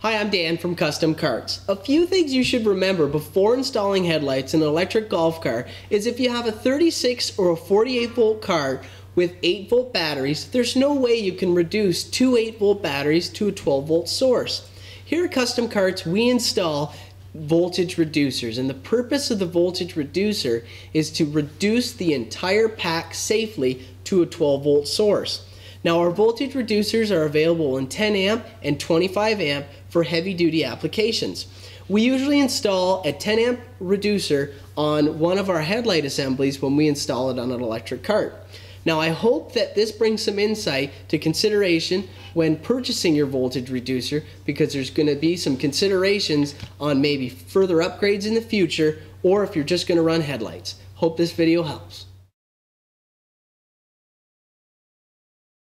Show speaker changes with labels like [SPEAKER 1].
[SPEAKER 1] Hi, I'm Dan from Custom Carts. A few things you should remember before installing headlights in an electric golf car is if you have a 36 or a 48 volt cart with 8 volt batteries, there's no way you can reduce two 8 volt batteries to a 12 volt source. Here at Custom Carts, we install voltage reducers and the purpose of the voltage reducer is to reduce the entire pack safely to a 12 volt source. Now our voltage reducers are available in 10 amp and 25 amp for heavy duty applications. We usually install a 10 amp reducer on one of our headlight assemblies when we install it on an electric cart. Now I hope that this brings some insight to consideration when purchasing your voltage reducer because there's going to be some considerations on maybe further upgrades in the future or if you're just going to run headlights. Hope this video helps.